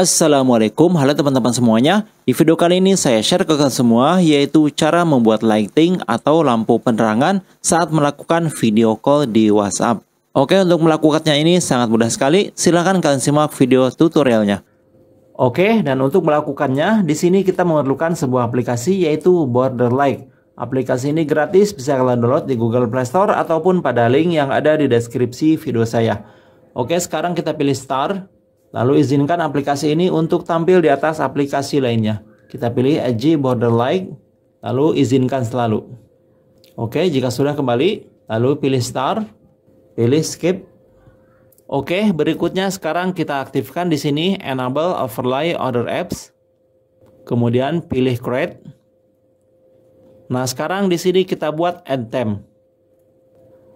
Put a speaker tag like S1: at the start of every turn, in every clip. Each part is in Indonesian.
S1: Assalamualaikum, halo teman-teman semuanya. Di video kali ini saya share ke kalian semua yaitu cara membuat lighting atau lampu penerangan saat melakukan video call di WhatsApp. Oke, untuk melakukannya ini sangat mudah sekali. Silahkan kalian simak video tutorialnya. Oke, dan untuk melakukannya di sini kita memerlukan sebuah aplikasi yaitu Borderlight. Aplikasi ini gratis, bisa kalian download di Google Play Store ataupun pada link yang ada di deskripsi video saya. Oke, sekarang kita pilih Start. Lalu izinkan aplikasi ini untuk tampil di atas aplikasi lainnya. Kita pilih Edge Border Light, lalu izinkan selalu. Oke, jika sudah kembali, lalu pilih Start, pilih Skip. Oke, berikutnya sekarang kita aktifkan di sini Enable Overlay Other Apps. Kemudian pilih Create. Nah, sekarang di sini kita buat Add Theme.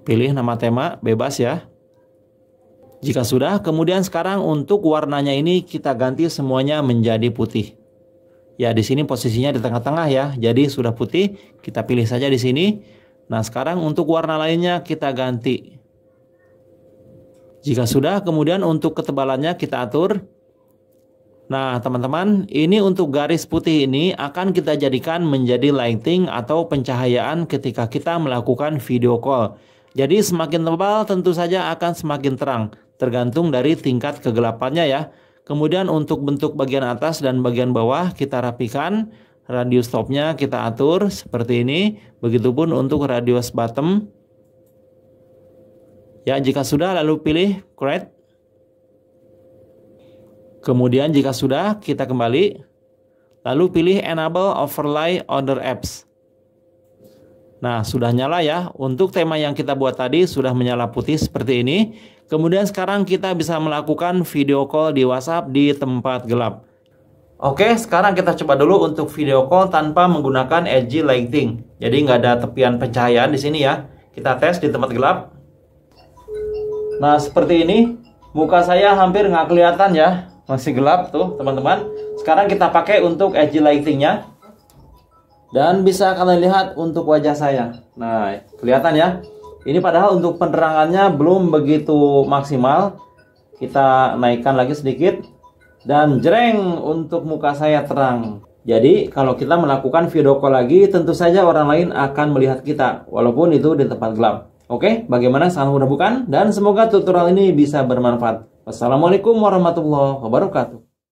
S1: Pilih nama tema, bebas ya. Jika sudah, kemudian sekarang untuk warnanya ini kita ganti semuanya menjadi putih. Ya, di sini posisinya di tengah-tengah ya. Jadi sudah putih, kita pilih saja di sini. Nah, sekarang untuk warna lainnya kita ganti. Jika sudah, kemudian untuk ketebalannya kita atur. Nah, teman-teman, ini untuk garis putih ini akan kita jadikan menjadi lighting atau pencahayaan ketika kita melakukan video call. Jadi semakin tebal tentu saja akan semakin terang tergantung dari tingkat kegelapannya ya. Kemudian untuk bentuk bagian atas dan bagian bawah kita rapikan, radius topnya kita atur seperti ini. Begitupun untuk radius bottom. Ya, jika sudah lalu pilih create. Kemudian jika sudah kita kembali lalu pilih enable overlay other apps. Nah, sudah nyala ya. Untuk tema yang kita buat tadi sudah menyala putih seperti ini. Kemudian sekarang kita bisa melakukan video call di WhatsApp di tempat gelap. Oke, sekarang kita coba dulu untuk video call tanpa menggunakan edge lighting. Jadi nggak ada tepian pencahayaan di sini ya. Kita tes di tempat gelap. Nah, seperti ini. Muka saya hampir nggak kelihatan ya. Masih gelap tuh, teman-teman. Sekarang kita pakai untuk edge lightingnya. Dan bisa kalian lihat untuk wajah saya. Nah, kelihatan ya. Ini padahal untuk penerangannya belum begitu maksimal. Kita naikkan lagi sedikit. Dan jreng untuk muka saya terang. Jadi kalau kita melakukan video call lagi tentu saja orang lain akan melihat kita. Walaupun itu di tempat gelap. Oke, bagaimana sangat mudah bukan? Dan semoga tutorial ini bisa bermanfaat. Wassalamualaikum warahmatullahi wabarakatuh.